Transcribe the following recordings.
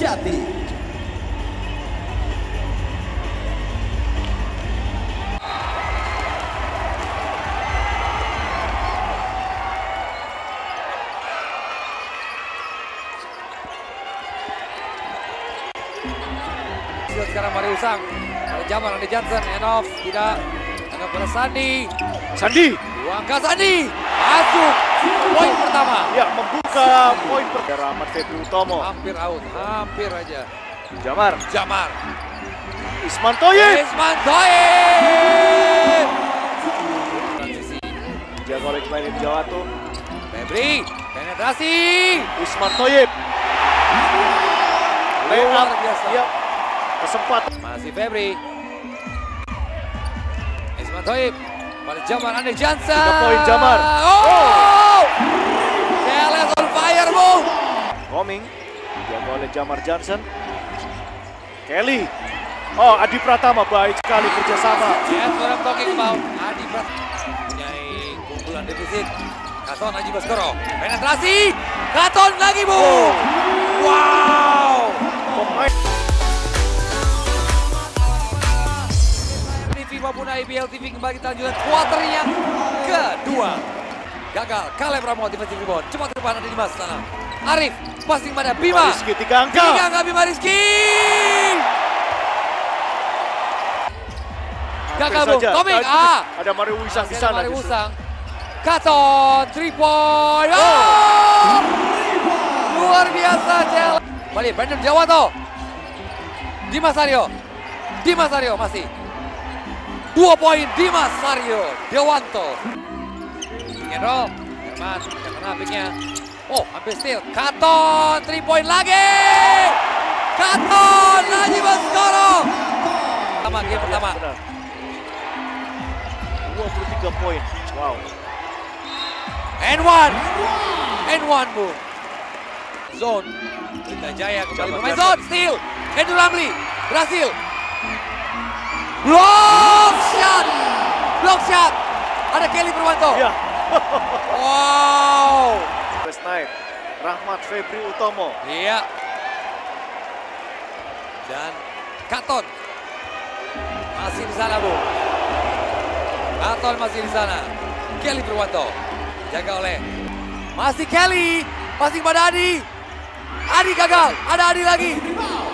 Jati. sekarang Mari Usang. Ada Jamal, ada Johnson, Enof, tidak. Enof pada Sandi. Sandi. Buang ke Sandi. Masuk. Poin membuka poin pertama. Rahmat Febri Utomo. Hampir out, hampir aja. Jamar. Jamar. Isman Toyib. Isman Toyib. Transisi. Jaga oleh Ismail Jawato. Febri. Penetrasi. Isman Toyib. Luar biasa. Ya, kesempatan. Masih Febri. Isman Toib. Pada Jamar Ande Jansa. Tiga poin Jamar. Oh! CLS Bu. Coming. Dijaga oleh Jamar Johnson. Kelly. Oh, Adi Pratama baik sekali kerjasama. Yes, what I'm talking about. Adi Prat. Punyai keunggulan defisit. Katon Haji Baskoro. Penetrasi. Katon lagi, Bu. Wow. Pemain TV maupun IBL TV kembali kita lanjutkan quarter yang kedua. Gagal, Kaleb Ramo defensive rebound. Cepat ke depan ada Dimas sana. Arif, passing pada Bima. Rizky tiga angka. Tiga angka Bima Rizky. Gagal Bung. Tomik, Tadi ah. Ada Mario Wisang di sana. Mari justru. Usang. Katon, 3 point. Oh! Luar biasa Cel. Balik, Brandon Jawato. Dimas Aryo. Dimas Aryo masih. Dua poin Dimas Aryo. Dewanto. Pick and roll. Herman, kena picknya. Oh, hampir steal. Katon, 3 point lagi. Katon, lagi Baskoro. Pertama, game pertama. Benar. 23 poin. Wow. And one. And one, Bu. Zone. Kita Jaya kembali bermain zone. Steal. Andrew Ramli. Berhasil. Block shot. Block shot. Ada Kelly Purwanto. Ya. Wow. Best night. Rahmat Febri Utomo. Iya. Dan Katon. Masih di sana, Bu. Katon masih di sana. Kelly Purwanto. Jaga oleh. Masih Kelly. Masih pada Adi. Adi gagal. Ada Adi lagi.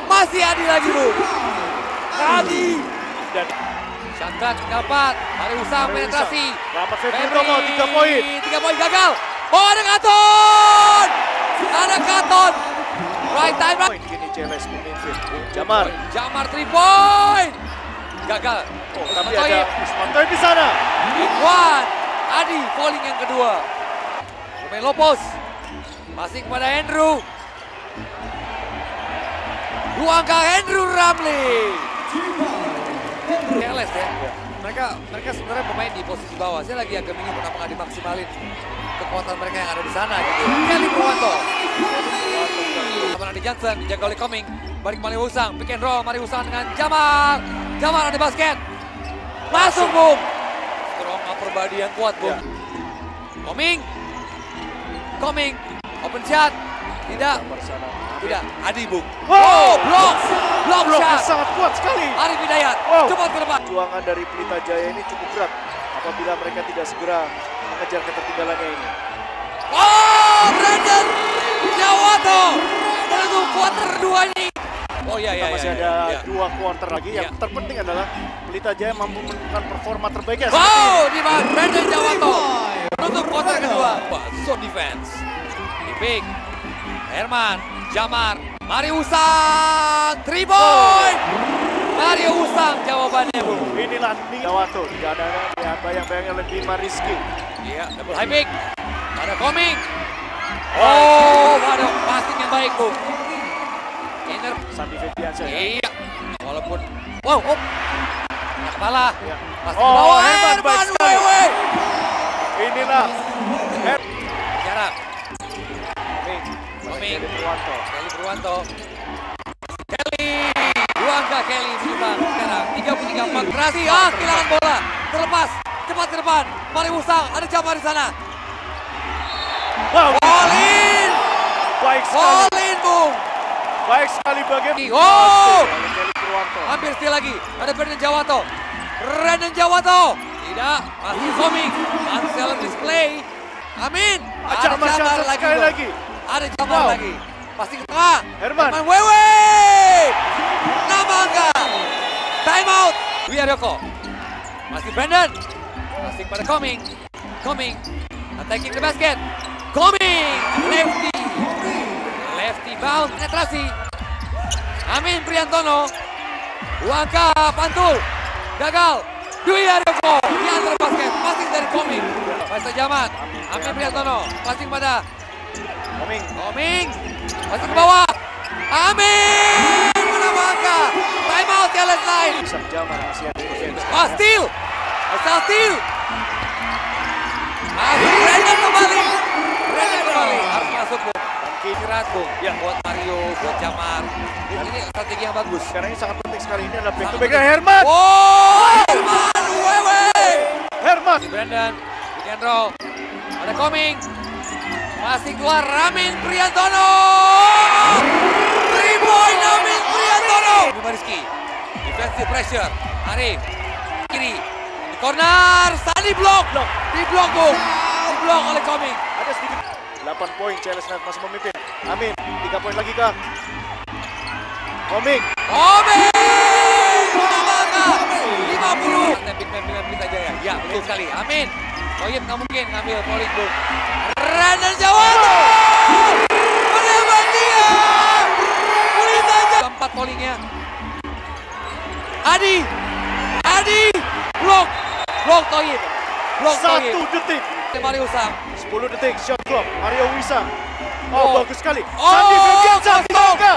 Masih Adi lagi, Bu. Adi. Shotgun dapat. Mari Mari penetrasi. Febri Febri. Utomo 3 poin. Tiga poin gagal. Oh ada Katon. Ada Katon. Right time. Poin kini CLS memimpin. Jamar. Jamar 3 point. Gagal. Oh, tapi ada Isman Toyib di sana. One. Adi falling yang kedua. Pemain Lopos. Masih kepada Andrew. Dua angka Andrew Ramli. Careless ya. Mereka mereka sebenarnya pemain di posisi bawah. Saya lagi agak bingung kenapa nggak dimaksimalin kekuatan mereka yang ada di sana gitu. Kelly Purwanto. Adi Johnson dijaga oleh Coming. Balik Mari Usang. Pick and roll. Mari Usang dengan Jamal. Jamal ada basket. Masuk Bung. Strong upper body yang kuat Bung. Ya. Coming. Coming. Open shot. Tidak. Tidak. Adi Bung. Wow. Oh, block. Block Bloknya shot. sangat kuat sekali. Arif Hidayat. Wow. Cepat ke depan. Perjuangan dari Pelita Jaya ini cukup berat apabila mereka tidak segera mengejar ketertinggalannya ini. Oh, Brandon Jawato menuju kuarter dua ini. Oh iya iya Kita masih iya, ada iya. dua kuarter lagi. Yang Iya. terpenting adalah Pelita Jaya mampu menunjukkan performa terbaiknya. Wow, di mana Brandon Jawato menutup kuarter kedua. Wah, zone defense. Di. Herman, Jamar, Mari Usang, three point. Mario Usang jawabannya, Bu. Inilah nih Jawato. Tidak ada yang bayang-bayangnya lebih Mariski. Iya, double high pick. Ada coming. Oh, ada passing yang baik, Bu. Inner Sandi Febiansyah ya. Iya. Walaupun wow, oh. Kepala. Ya. Pasti Oh, ke bawah. Herman. Inilah Her. Purwanto. Kelly Purwanto. Kelly. Dua angka Kelly Sultan sekarang. 33 empat. Berhasil. Ah, kehilangan bola. Terlepas. Cepat ke depan. Mari Usang. Ada Jamar di sana. Wow, All in. baik sekali. All in, Bung. Baik sekali bagi Oh! Hampir steal lagi. Ada Brandon Jawato. Brandon Jawato. Tidak. Masih koming. Marcel display. Amin. Ada Johnson lagi. sekali lagi. Ada Jamar Wow. lagi. Pasti ke tengah. Herman. Wewe. Namangka. Time out. Dwi Aryoko. Masih Brandon. Masih pada Coming. Coming. Attacking the basket. Coming. Lefty. Lefty bound. Penetrasi. Amin Priantono. Wangka Pantul. Gagal. Dwi Aryoko. Di antara basket. Passing dari Coming. Faisal Jamat. Amin Priantono. Passing pada Coming. Koming. Masuk ke bawah. Amin. Menambahkan. Time out Challenge Line. Bisa Jamal masih ada defense. Ah, steal. Asal steal. Masuk Brandon kembali. Brandon kembali. Harus masuk, Bu. Istirahat, Bu. Ya. Buat Mario, buat Jamar. Ini, ini strategi yang bagus. Sekarang ini sangat penting sekali. Ini adalah back to back. Herman. Oh, Herman. Wewe. Herman. Brandon. Pick and roll. Ada Koming. Masih keluar Ramin Priantono. Three point Ramin Priantono. Rizky. Defensive pressure. Arif. Kiri. Di corner. Sani blok. Blok. Di blok. Di blok oleh Koming. Ada sedikit 8 poin Chelsea Knights masih memimpin. Amin, 3 poin lagi kah? Koming. Menambahkan. 50. Tepik pimpinan kita jaya. Ya, betul sekali. Amin. Toyib nggak mungkin ngambil Bung. Brandon Jawato. Menembak dia. Pelita aja. Keempat pollingnya. Adi. Adi. Blok. Blok Toyib. Blok Toyib. 1 detik. Kembali usang. 10 detik shot clock. Mario Wisa. Oh, Oh. bagus sekali. Oh, Sandi angka.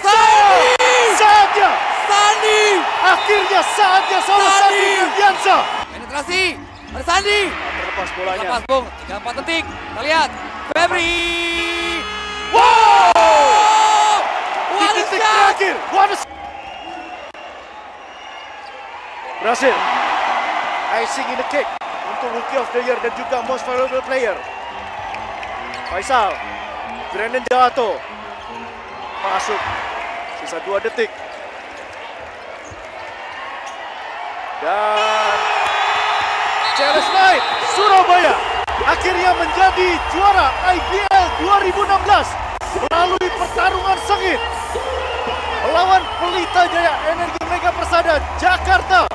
Sandi. Saatnya, Sandi. akhirnya saatnya seorang Sandi. Sandi. Penetrasi. Ada Sandi. Terlepas bolanya. Lepas Bung, tinggal 4 detik. Kita lihat. Febri. Wow! Di What a detik terakhir. What a... Berhasil. Icing in the cake untuk Rookie of the Year dan juga Most Valuable Player. Faisal. Brandon Jawato. Masuk. Sisa 2 detik. Dan CLS Knight Surabaya. Akhirnya menjadi juara IBL 2016 melalui pertarungan sengit. Melawan Pelita Jaya Energi Mega Persada Jakarta.